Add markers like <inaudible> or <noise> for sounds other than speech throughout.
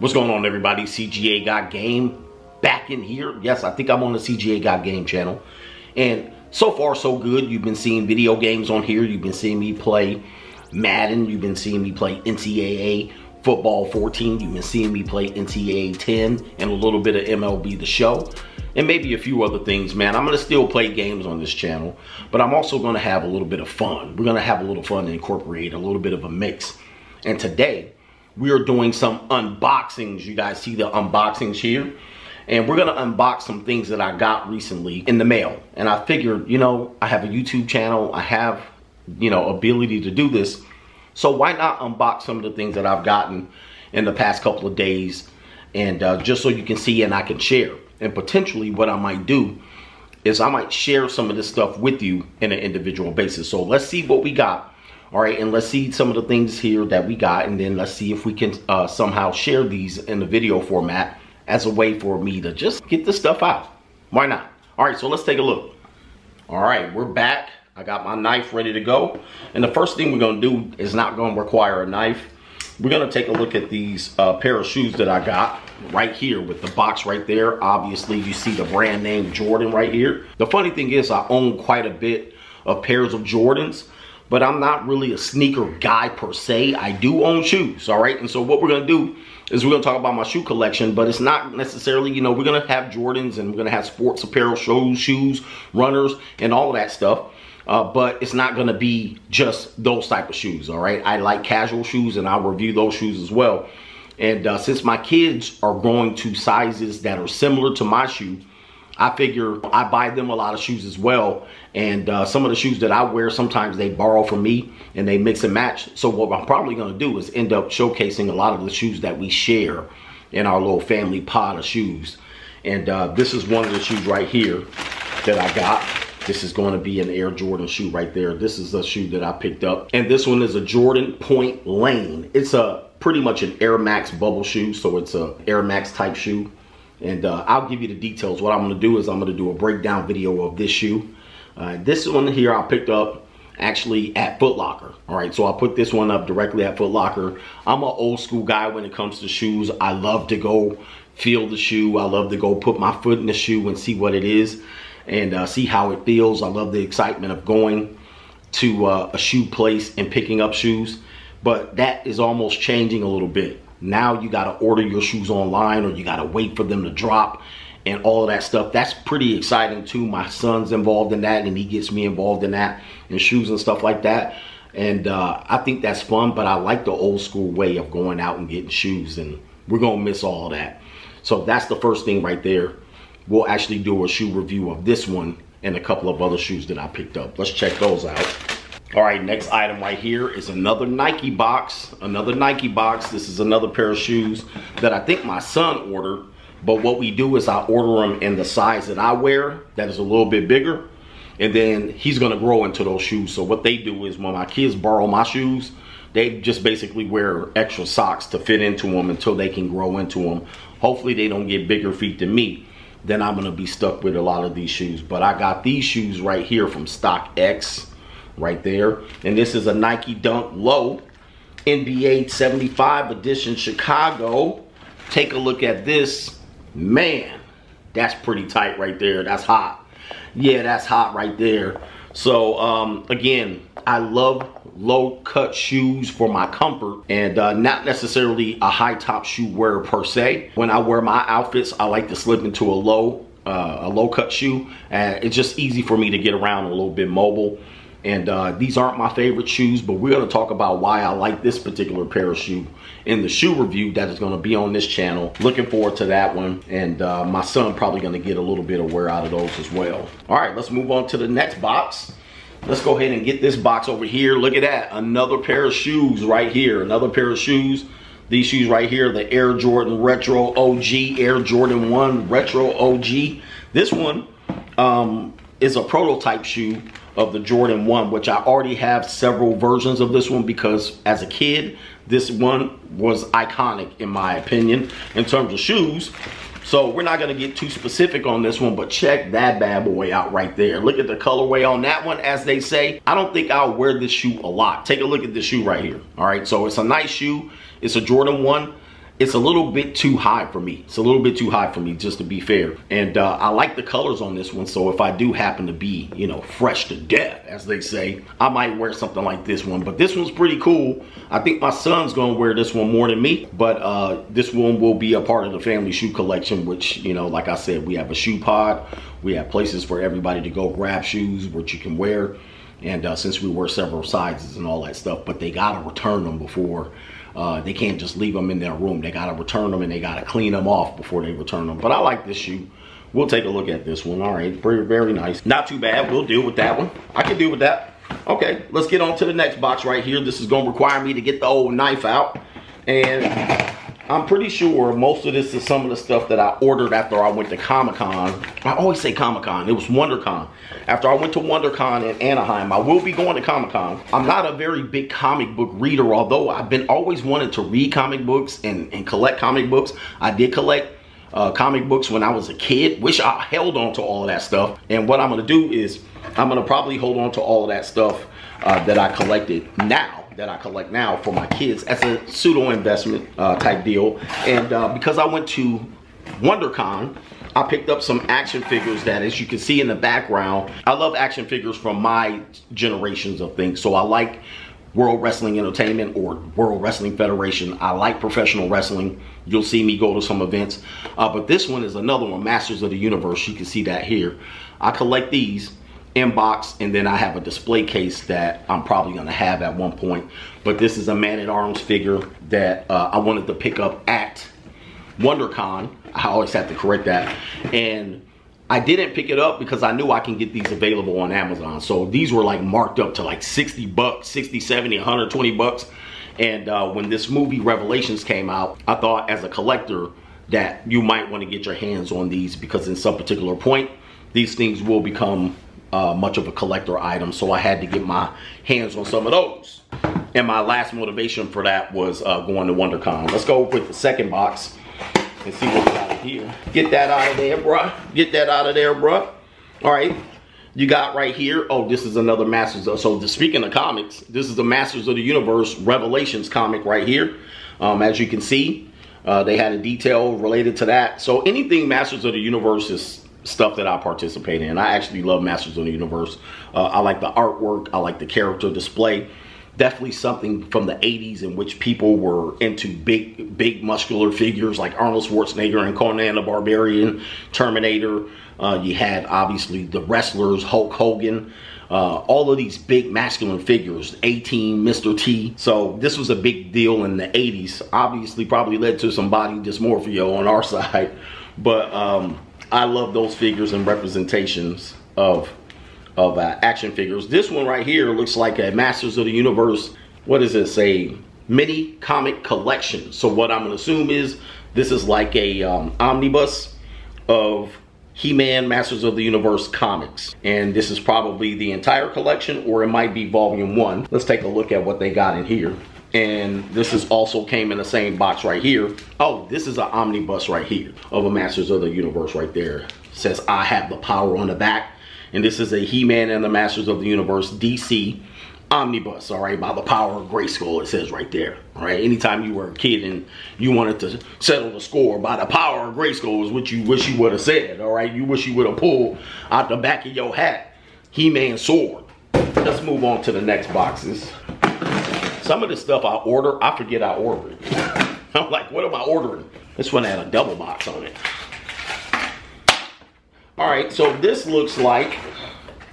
What's going on, everybody? CGA Got Game back in here. Yes, I think I'm on the CGA Got Game channel. And so far, so good. You've been seeing video games on here. You've been seeing me play Madden. You've been seeing me play NCAA Football 14. You've been seeing me play NCAA 10 and a little bit of MLB The Show. And maybe a few other things, man. I'm going to still play games on this channel, but I'm also going to have a little bit of fun. We're going to have a little fun and incorporate a little bit of a mix. And today, we are doing some unboxings. You guys see the unboxings here? And we're gonna unbox some things that I got recently in the mail. And I figured, you know, I have a YouTube channel, I have, you know, ability to do this. So why not unbox some of the things that I've gotten in the past couple of days and uh, just so you can see and I can share. And potentially what I might do is I might share some of this stuff with you in an individual basis. So let's see what we got all right, and let's see some of the things here that we got, and then let's see if we can uh, somehow share these in the video format as a way for me to just get this stuff out. Why not? All right, so let's take a look. All right, we're back. I got my knife ready to go. And the first thing we're gonna do is not gonna require a knife. We're gonna take a look at these uh, pair of shoes that I got right here with the box right there. Obviously, you see the brand name Jordan right here. The funny thing is I own quite a bit of pairs of Jordans but I'm not really a sneaker guy per se. I do own shoes, all right? And so what we're gonna do is we're gonna talk about my shoe collection, but it's not necessarily, you know, we're gonna have Jordans and we're gonna have sports apparel, shoes, shoes, runners, and all of that stuff. Uh, but it's not gonna be just those type of shoes, all right? I like casual shoes and I'll review those shoes as well. And uh, since my kids are going to sizes that are similar to my shoe, I figure I buy them a lot of shoes as well. And uh, some of the shoes that I wear, sometimes they borrow from me and they mix and match. So what I'm probably gonna do is end up showcasing a lot of the shoes that we share in our little family pot of shoes. And uh, this is one of the shoes right here that I got. This is going to be an Air Jordan shoe right there. This is a shoe that I picked up. And this one is a Jordan Point Lane. It's a pretty much an Air Max bubble shoe. So it's a Air Max type shoe. And uh, I'll give you the details. What I'm gonna do is I'm gonna do a breakdown video of this shoe. Uh, this one here I picked up actually at Foot Locker. All right, so I put this one up directly at Foot Locker. I'm an old school guy when it comes to shoes. I love to go feel the shoe. I love to go put my foot in the shoe and see what it is and uh, see how it feels. I love the excitement of going to uh, a shoe place and picking up shoes. But that is almost changing a little bit. Now you got to order your shoes online or you got to wait for them to drop and all of that stuff. That's pretty exciting too. My son's involved in that and he gets me involved in that and shoes and stuff like that. And uh, I think that's fun, but I like the old school way of going out and getting shoes and we're going to miss all that. So that's the first thing right there. We'll actually do a shoe review of this one and a couple of other shoes that I picked up. Let's check those out. All right, next item right here is another Nike box, another Nike box. This is another pair of shoes that I think my son ordered, but what we do is I order them in the size that I wear, that is a little bit bigger, and then he's gonna grow into those shoes. So what they do is when my kids borrow my shoes, they just basically wear extra socks to fit into them until they can grow into them. Hopefully they don't get bigger feet than me. Then I'm gonna be stuck with a lot of these shoes. But I got these shoes right here from StockX right there. And this is a Nike Dunk Low NBA 75 edition Chicago. Take a look at this. Man, that's pretty tight right there. That's hot. Yeah, that's hot right there. So, um, again, I love low cut shoes for my comfort and uh, not necessarily a high top shoe wearer per se. When I wear my outfits, I like to slip into a low, uh, a low cut shoe. And it's just easy for me to get around a little bit mobile. And uh, these aren't my favorite shoes, but we're going to talk about why I like this particular pair of shoe in the shoe review that is going to be on this channel. Looking forward to that one. And uh, my son probably going to get a little bit of wear out of those as well. All right, let's move on to the next box. Let's go ahead and get this box over here. Look at that. Another pair of shoes right here. Another pair of shoes. These shoes right here, the Air Jordan Retro OG, Air Jordan 1 Retro OG. This one um, is a prototype shoe of the Jordan 1, which I already have several versions of this one because as a kid, this one was iconic in my opinion in terms of shoes. So we're not gonna get too specific on this one, but check that bad boy out right there. Look at the colorway on that one, as they say. I don't think I'll wear this shoe a lot. Take a look at this shoe right here. All right, so it's a nice shoe. It's a Jordan 1. It's a little bit too high for me. It's a little bit too high for me, just to be fair. And uh, I like the colors on this one, so if I do happen to be, you know, fresh to death, as they say, I might wear something like this one. But this one's pretty cool. I think my son's gonna wear this one more than me, but uh, this one will be a part of the family shoe collection, which, you know, like I said, we have a shoe pod. We have places for everybody to go grab shoes, which you can wear. And uh, since we wear several sizes and all that stuff, but they gotta return them before uh, they can't just leave them in their room. They got to return them and they got to clean them off before they return them. But I like this shoe. We'll take a look at this one. All right, very, very nice. Not too bad. We'll deal with that one. I can deal with that. Okay, let's get on to the next box right here. This is going to require me to get the old knife out. And I'm pretty sure most of this is some of the stuff that I ordered after I went to Comic-Con. I always say Comic-Con. It was WonderCon. After I went to WonderCon in Anaheim, I will be going to Comic-Con. I'm not a very big comic book reader, although I've been always wanted to read comic books and, and collect comic books. I did collect uh, comic books when I was a kid. Wish I held on to all that stuff. And what I'm to do is I'm to probably hold on to all of that stuff uh, that I collected now that I collect now for my kids as a pseudo investment uh, type deal. And uh, because I went to WonderCon, I picked up some action figures that, as you can see in the background, I love action figures from my generations of things. So I like World Wrestling Entertainment or World Wrestling Federation. I like professional wrestling. You'll see me go to some events. Uh, but this one is another one, Masters of the Universe. You can see that here. I collect these inbox and then I have a display case that I'm probably gonna have at one point. But this is a man-at-arms figure that uh, I wanted to pick up at WonderCon. I always have to correct that. And I didn't pick it up because I knew I can get these available on Amazon. So these were like marked up to like 60 bucks 60 70 120 bucks. And uh, when this movie Revelations came out I thought as a collector that you might want to get your hands on these because in some particular point these things will become uh, much of a collector item, so I had to get my hands on some of those. And my last motivation for that was uh, going to WonderCon. Let's go with the second box and see what we got here. Get that out of there, bruh. Get that out of there, bruh. All right. You got right here, oh, this is another Masters of, so speaking of comics, this is the Masters of the Universe Revelations comic right here. Um, as you can see, uh, they had a detail related to that. So anything Masters of the Universe is stuff that I participate in. I actually love Masters of the Universe. Uh, I like the artwork. I like the character display. Definitely something from the 80s in which people were into big, big muscular figures like Arnold Schwarzenegger and Conan the Barbarian, Terminator. Uh, you had obviously the wrestlers, Hulk Hogan, uh, all of these big masculine figures, A-Team, Mr. T. So this was a big deal in the 80s. Obviously probably led to some body dysmorphia on our <laughs> side. But um, I love those figures and representations of of uh, action figures. This one right here looks like a Masters of the Universe. What is this? A mini comic collection. So what I'm gonna assume is this is like a um, omnibus of He-Man Masters of the Universe comics. And this is probably the entire collection or it might be volume one. Let's take a look at what they got in here and this is also came in the same box right here. Oh, this is an omnibus right here of a Masters of the Universe right there. It says I have the power on the back. And this is a He-Man and the Masters of the Universe DC omnibus, all right, by the power of Grayskull, it says right there, all right? Anytime you were a kid and you wanted to settle the score by the power of Grayskull is what you wish you would have said, all right? You wish you would have pulled out the back of your hat, He-Man sword. Let's move on to the next boxes. Some of the stuff I order, I forget I ordered. <laughs> I'm like, what am I ordering? This one had a double box on it. All right, so this looks like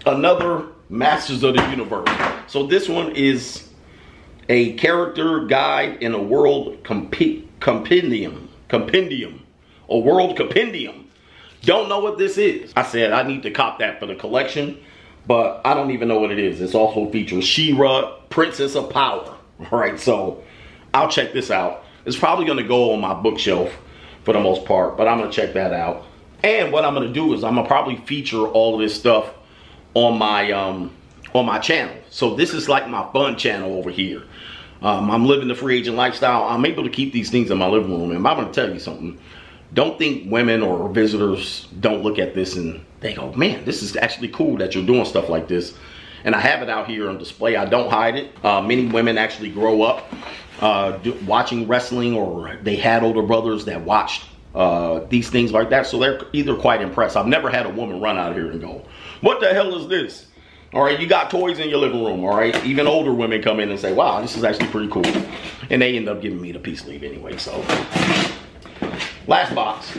another Masters of the Universe. So this one is a character guide in a world compendium. Compendium. A world compendium. Don't know what this is. I said I need to cop that for the collection, but I don't even know what it is. It also features She-Ra, Princess of Power. <laughs> All right, so I'll check this out. It's probably gonna go on my bookshelf for the most part, but I'm gonna check that out. And what I'm gonna do is I'm gonna probably feature all of this stuff on my um, on my channel. So this is like my fun channel over here. Um, I'm living the free agent lifestyle. I'm able to keep these things in my living room. And I'm gonna tell you something. Don't think women or visitors don't look at this and they go, man, this is actually cool that you're doing stuff like this and I have it out here on display. I don't hide it. Uh, many women actually grow up uh, do, watching wrestling or they had older brothers that watched uh, these things like that. So they're either quite impressed. I've never had a woman run out here and go, what the hell is this? All right, you got toys in your living room, all right? Even older women come in and say, wow, this is actually pretty cool. And they end up giving me the peace leave anyway, so. Last box.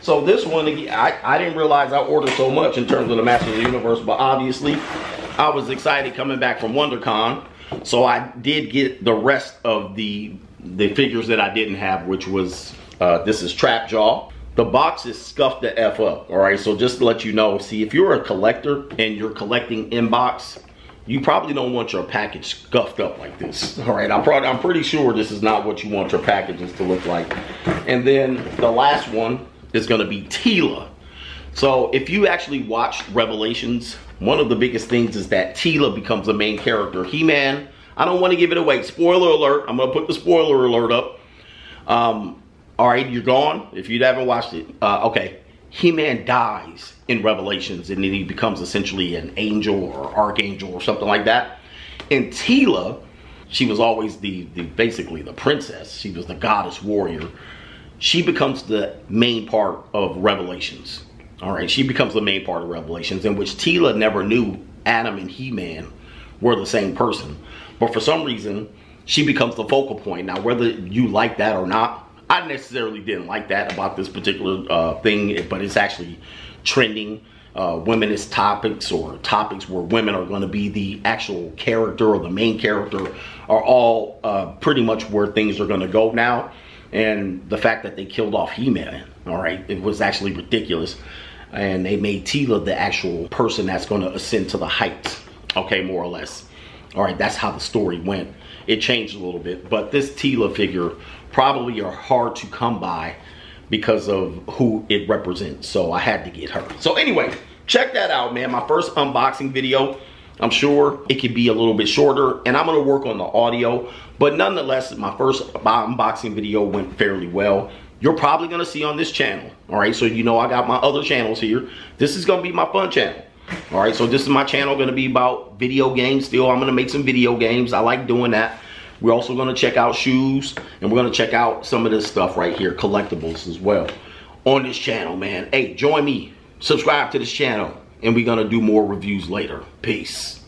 So this one, I, I didn't realize I ordered so much in terms of the Masters of the Universe, but obviously I was excited coming back from WonderCon. So I did get the rest of the the figures that I didn't have, which was, uh, this is Trap Jaw. The box is scuffed the F up, all right? So just to let you know, see, if you're a collector and you're collecting inbox, you probably don't want your package scuffed up like this, all right? I'm, probably, I'm pretty sure this is not what you want your packages to look like. And then the last one is gonna be Teela. So if you actually watched Revelations, one of the biggest things is that Teela becomes the main character. He-Man, I don't want to give it away. Spoiler alert. I'm going to put the spoiler alert up. Um, all right, you're gone. If you haven't watched it, uh, okay. He-Man dies in Revelations and then he becomes essentially an angel or archangel or something like that. And Teela, she was always the, the basically the princess. She was the goddess warrior. She becomes the main part of Revelations. All right, she becomes the main part of Revelations, in which Teela never knew Adam and He-Man were the same person. But for some reason, she becomes the focal point. Now, whether you like that or not, I necessarily didn't like that about this particular uh, thing, but it's actually trending. Uh, womenist topics or topics where women are going to be the actual character or the main character are all uh, pretty much where things are going to go now. And the fact that they killed off He-Man, all right, it was actually ridiculous and they made Teela the actual person that's going to ascend to the heights. Okay, more or less. All right, that's how the story went. It changed a little bit, but this Teela figure probably are hard to come by because of who it represents. So I had to get her. So anyway, check that out, man. My first unboxing video. I'm sure it could be a little bit shorter and I'm gonna work on the audio, but nonetheless, my first unboxing video went fairly well you're probably gonna see on this channel. All right, so you know I got my other channels here. This is gonna be my fun channel. All right, so this is my channel gonna be about video games still. I'm gonna make some video games. I like doing that. We're also gonna check out shoes and we're gonna check out some of this stuff right here, collectibles as well on this channel, man. Hey, join me, subscribe to this channel, and we're gonna do more reviews later. Peace.